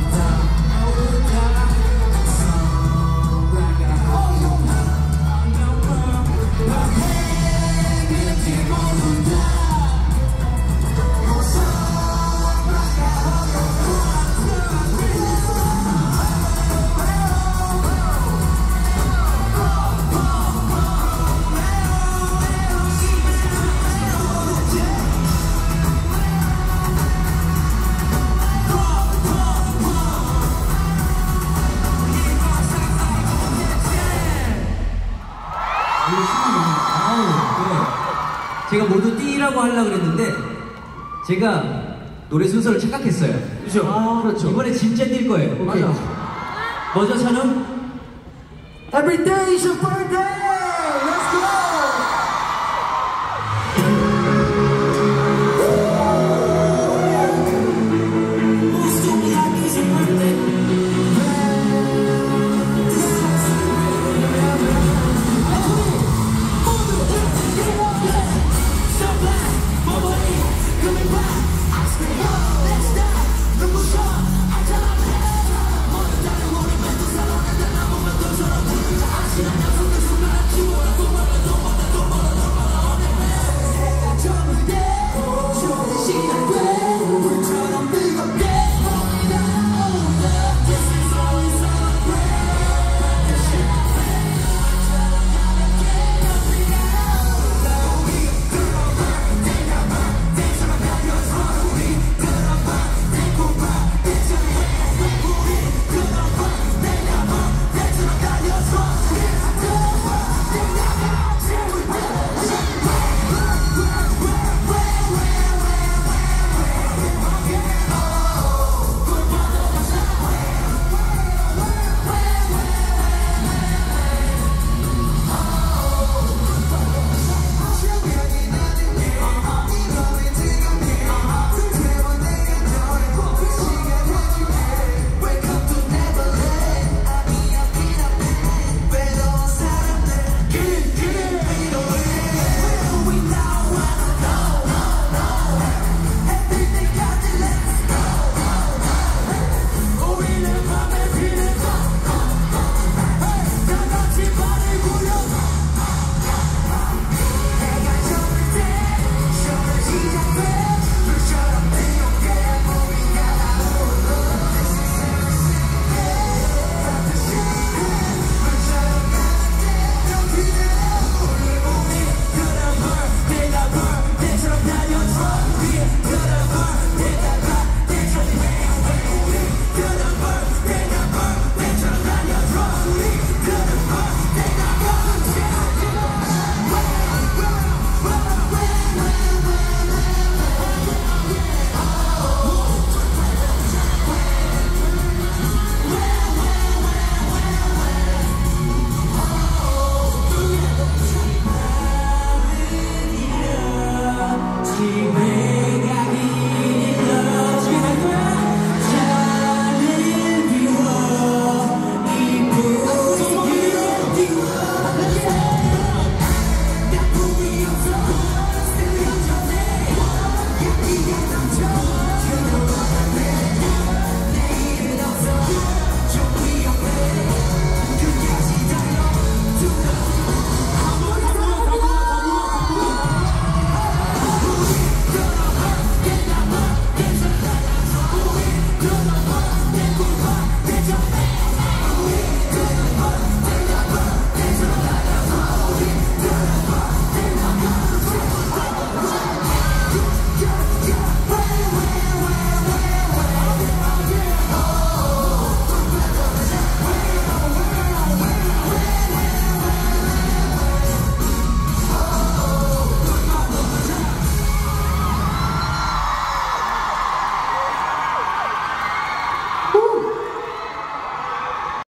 down. 제가 모두 띠라고 하려고 그랬는데 제가 노래 순서를 착각했어요. 그죠? 아, 그렇죠. 이번에 진짜 뛸 거예요. 맞아. 먼저 찬우 Every day is your birthday